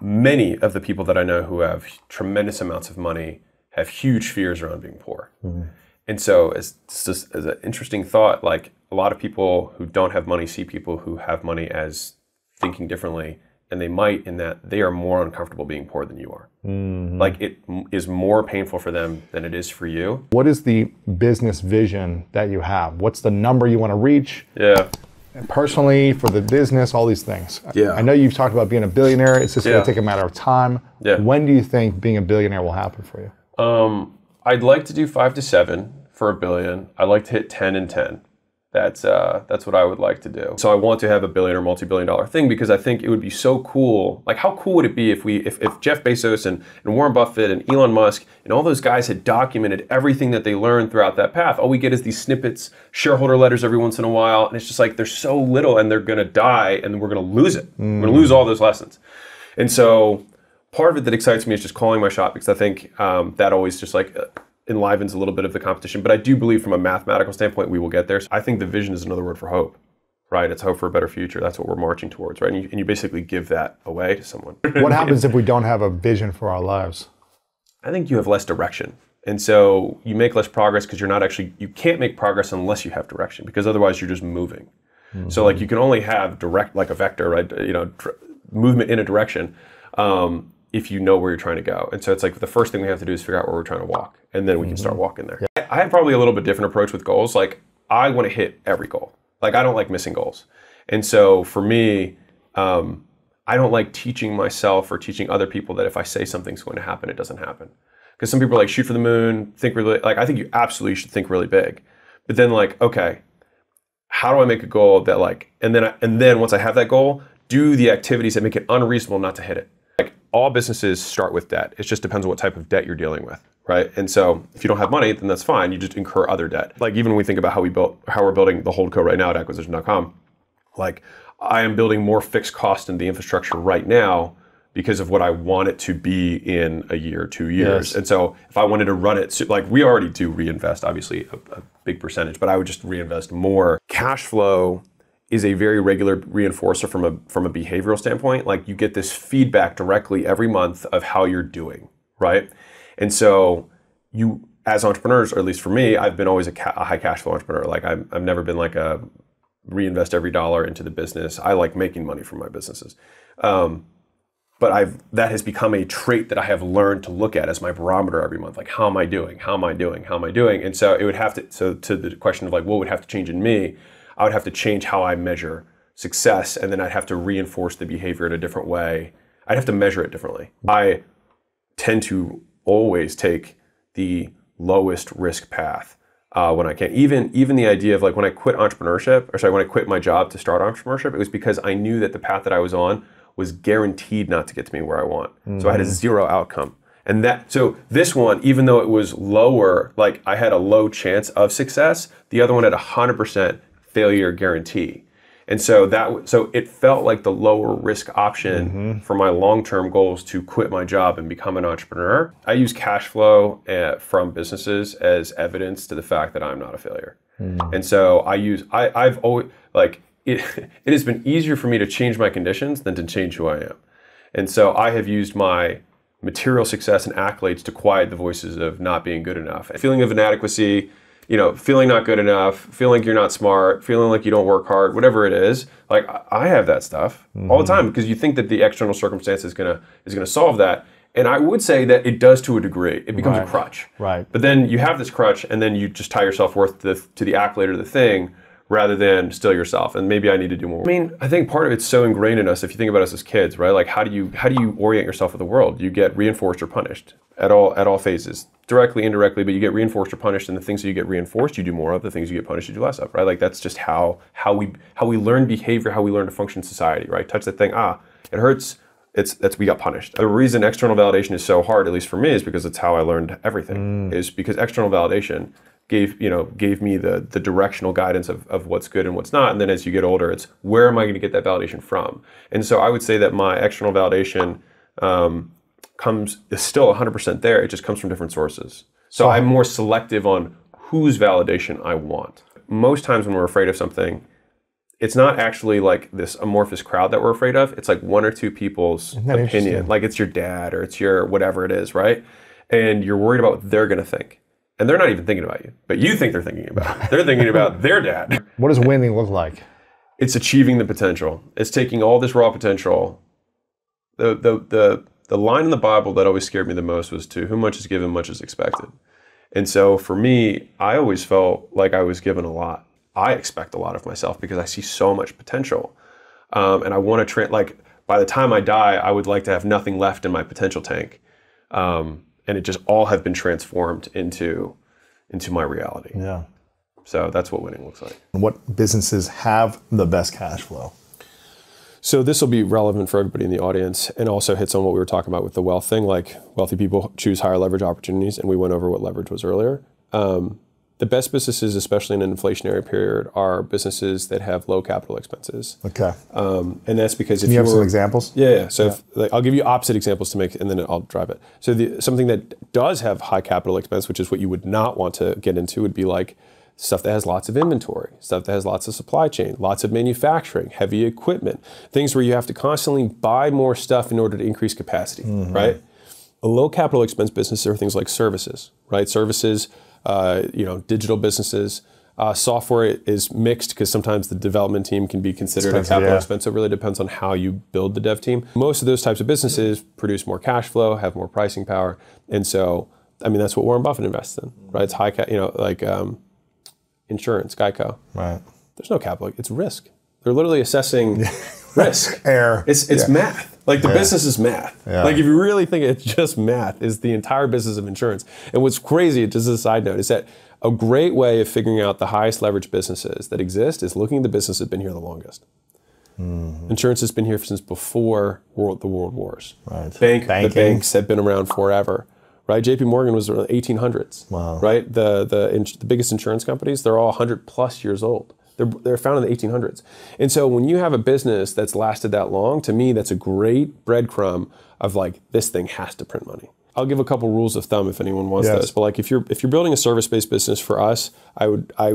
many of the people that I know who have tremendous amounts of money have huge fears around being poor. Mm-hmm. And so it's just as an interesting thought, like a lot of people who don't have money see people who have money as thinking differently, and they might in that they are more uncomfortable being poor than you are. Mm-hmm. Like it m- is more painful for them than it is for you. What is the business vision that you have? What's the number you want to reach Yeah. Personally for the business? All these things. Yeah. I know you've talked about being a billionaire. It's just going to take a matter of time. Yeah. When do you think being a billionaire will happen for you? Um, I'd like to do five to seven for a billion. I'd like to hit ten and ten. That's uh, that's what I would like to do. So I want to have a billion or multi-billion dollar thing because I think it would be so cool. Like, how cool would it be if we, if, if Jeff Bezos and, and Warren Buffett and Elon Musk and all those guys had documented everything that they learned throughout that path? All we get is these snippets, shareholder letters every once in a while, and it's just like there's so little, and they're gonna die, and we're gonna lose it. We're gonna lose all those lessons. And so part of it that excites me is just calling my shot because I think um, that always just like uh, enlivens a little bit of the competition. But I do believe from a mathematical standpoint, we will get there. So I think the vision is another word for hope, right? It's hope for a better future. That's what we're marching towards, right? And you, and you basically give that away to someone. What happens if we don't have a vision for our lives? I think you have less direction. And so you make less progress because you're not actually, you can't make progress unless you have direction because otherwise you're just moving. So like you can only have direct, like a vector, right? You know, dr- movement in a direction um, if you know where you're trying to go. And so it's like the first thing we have to do is figure out where we're trying to walk and then we can start walking there. I I have probably a little bit different approach with goals. Like I want to hit every goal. Like I don't like missing goals. And so for me, um, I don't like teaching myself or teaching other people that if I say something's going to happen, it doesn't happen. Because some people are like, shoot for the moon, think really, like, I think you absolutely should think really big. But then, like, okay, how do I make a goal that, like, and then, I, and then once I have that goal, do the activities that make it unreasonable not to hit it. All businesses start with debt. It just depends on what type of debt you're dealing with, right? And so, if you don't have money, then that's fine. You just incur other debt. Like, even when we think about how we built, how we're building the hold co right now at acquisition.com, like I am building more fixed cost in the infrastructure right now because of what I want it to be in a year, two years. Yes. And so if I wanted to run it, like we already do reinvest, obviously a, a big percentage, but I would just reinvest more. Cash flow is a very regular reinforcer from a from a behavioral standpoint. Like you get this feedback directly every month of how you're doing, right? And so you as entrepreneurs, or at least for me, I've been always a, ca- a high cash flow entrepreneur. Like I'm, I've never been like a reinvest every dollar into the business. I like making money from my businesses. Um, but I've that has become a trait that I have learned to look at as my barometer every month. Like, how am I doing? How am I doing? How am I doing? And so it would have to. So to the question of like, what would have to change in me? I would have to change how I measure success, and then I'd have to reinforce the behavior in a different way. I'd have to measure it differently. I tend to always take the lowest risk path uh, when I can. Even even the idea of like when I quit entrepreneurship, or sorry, when I quit my job to start entrepreneurship, it was because I knew that the path that I was on was guaranteed not to get to me where I want. So I had a zero outcome. And that so this one, even though it was lower, like I had a low chance of success, the other one had a hundred percent failure guarantee. And so that so it felt like the lower risk option for my long-term goals to quit my job and become an entrepreneur. I use cash flow uh, from businesses as evidence to the fact that I'm not a failure. And so I use I I've always like it it has been easier for me to change my conditions than to change who I am. And so I have used my material success and accolades to quiet the voices of not being good enough. A feeling of inadequacy, you know, feeling not good enough, feeling like you're not smart, feeling like you don't work hard, whatever it is. Like I- have that stuff all the mm-hmm. time because you think that the external circumstance is gonna is gonna solve that. And I would say that it does to a degree. It becomes Right. a crutch. Right. But then you have this crutch, and then you just tie yourself worth to the, to the accolade or the thing, rather than still yourself. And maybe I need to do more. I mean, I think part of it's so ingrained in us. If you think about us as kids, right? Like, how do you how do you orient yourself with the world? You get reinforced or punished at all at all phases, directly, indirectly. But you get reinforced or punished, and the things that you get reinforced, you do more of. The things you get punished, you do less of. Right? Like that's just how how we how we learn behavior, how we learn to function in society. Right? Touch that thing. Ah, it hurts it's that's we got punished. The reason external validation is so hard, at least for me, is because it's how I learned everything. Is because external validation gave you know gave me the the directional guidance of, of what's good and what's not. And then as you get older, it's where am I going to get that validation from? And so I would say that my external validation um, comes is still 100% there. It just comes from different sources. So I'm more selective on whose validation I want. Most times when we're afraid of something, it's not actually like this amorphous crowd that we're afraid of. It's like one or two people's opinion. Like it's your dad or it's your whatever it is, right? And you're worried about what they're going to think. And they're not even thinking about you, but you think they're thinking about it. They're thinking about their dad. What does winning look like? It's achieving the potential. It's taking all this raw potential. The the the the line in the Bible that always scared me the most was to whom much is given, much is expected. And so for me, I always felt like I was given a lot. I expect a lot of myself because I see so much potential, um, and I want to tra- like by the time I die, I would like to have nothing left in my potential tank, um, and it just all have been transformed into into my reality. Yeah. So that's what winning looks like. What businesses have the best cash flow? So this will be relevant for everybody in the audience, and also hits on what we were talking about with the wealth thing. Like wealthy people choose higher leverage opportunities, and we went over what leverage was earlier. Um, the best businesses, especially in an inflationary period, are businesses that have low capital expenses, Okay. um, and that's because if you you, have some examples? yeah, yeah. So If, like, I'll give you opposite examples to make, and then I'll drive it. So the, something that does have high capital expense, which is what you would not want to get into, would be like stuff that has lots of inventory, stuff that has lots of supply chain, lots of manufacturing, heavy equipment, things where you have to constantly buy more stuff in order to increase capacity, right? A low capital expense business are things like services, right? Services, uh, you know, digital businesses. Uh, software is mixed because sometimes the development team can be considered a Expensive, capital yeah. expense. So it really depends on how you build the dev team. Most of those types of businesses produce more cash flow, have more pricing power, and so I mean that's what Warren Buffett invests in, right? It's high, ca- you know, like um, insurance, Geico. Right. There's no capital; it's risk. They're literally assessing risk. Air. It's it's math. Like the business is math. Yeah. Like if you really think it's just math, is the entire business of insurance. And what's crazy, just as a side note, is that a great way of figuring out the highest leverage businesses that exist is looking at the business that's been here the longest. Mm-hmm. Insurance has been here since before world, the world wars. Right. Bank, Banking. the banks have been around forever. Right, J.P. Morgan was around 1800s. Wow. Right, the the ins- the biggest insurance companies they're all 100 plus years old. They're they're founded in the 1800s. And so when you have a business that's lasted that long, to me that's a great breadcrumb of like this thing has to print money. I'll give a couple rules of thumb if anyone wants Yes. those. But like if you're if you're building a service-based business for us, I would I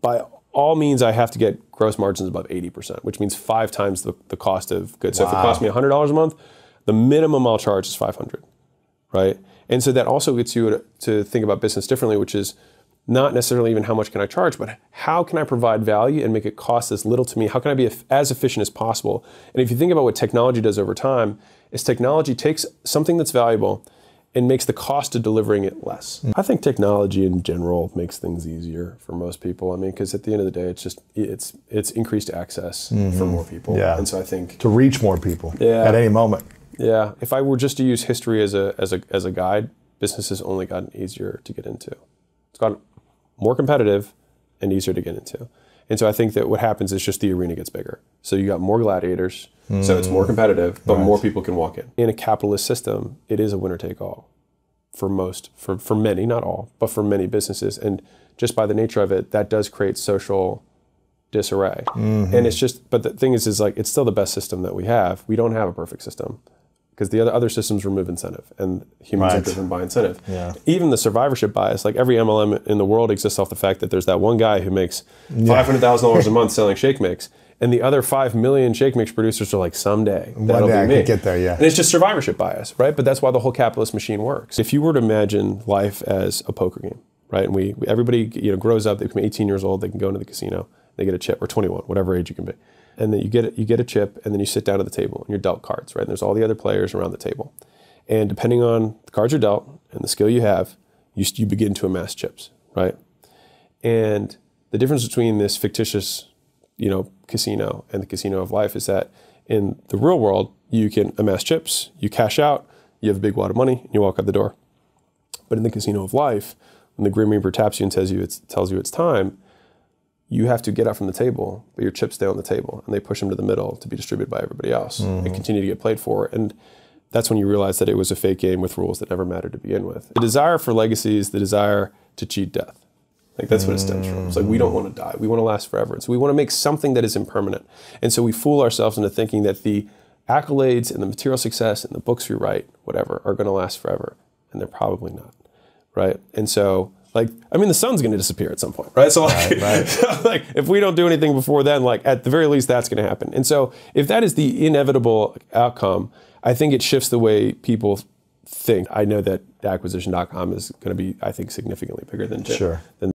by all means, I have to get gross margins above 80%, which means five times the, the cost of goods. So if it Wow. costs me $100 a month, the minimum I'll charge is 500, right? And so that also gets you to, to think about business differently, which is not necessarily even how much can I charge, but how can I provide value and make it cost as little to me? How can I be as efficient as possible? And if you think about what technology does over time, is technology takes something that's valuable and makes the cost of delivering it less. Mm. I think technology in general makes things easier for most people. I mean, because at the end of the day, it's just it's it's increased access for mm-hmm. more people. Yeah. And so I think To reach more people Yeah. at any moment. yeah, if I were just to use history as a as a as a guide, business has only gotten easier to get into. It's gotten more competitive and easier to get into. And so I think that what happens is just the arena gets bigger. So you got more gladiators, so it's more mm. competitive, but more people can walk in. In a capitalist system, it is a winner take all for most, for, for many, not all, but for many businesses. And just by the nature of it, that does create social disarray. Mm-hmm. And it's just, but the thing is, is like, it's still the best system that we have. We don't have a perfect system because the other, other systems remove incentive and humans are driven by incentive. Yeah. Even the survivorship bias, like every MLM in the world exists off the fact that there's that one guy who makes $500,000 a month selling shake mix. And the other 5 million shake mix producers are like, someday, that'll day be I me. get there, yeah. And it's just survivorship bias, right? But that's why the whole capitalist machine works. If you were to imagine life as a poker game, right? And we, we- everybody you know grows up, they become 18 years old, they can go into the casino, they get a chip, or 21, whatever age you can be. And then you get you get a chip, and then you sit down at the table and you're dealt cards, right? And there's all the other players around the table. And depending on the cards you're dealt and the skill you have, you, you begin to amass chips, right? And the difference between this fictitious, you know, casino and the casino of life is that in the real world, you can amass chips, you cash out, you have a big wad of money, and you walk out the door. But in the casino of life, when the Grim Reaper taps you and tells you it's, tells you it's time, you have to get up from the table, but your chips stay on the table, and they push them to the middle to be distributed by everybody else and mm-hmm. continue to get played for. And that's when you realize that it was a fake game with rules that never mattered to begin with. The desire for legacy is the desire to cheat death. Like that's what it stems from. It's like we don't mm-hmm. want to die. We want to last forever. And so we want to make something that is impermanent. And so we fool ourselves into thinking that the accolades and the material success and the books we write, whatever, are going to last forever. And they're probably not. Right. And so Like, I mean, the sun's going to disappear at some point, right? So, like, so, like, if we don't do anything before then, like, at the very least, that's going to happen. And so, if that is the inevitable outcome, I think it shifts the way people think. I know that acquisition.com is going to be, I think, significantly bigger than Sure. than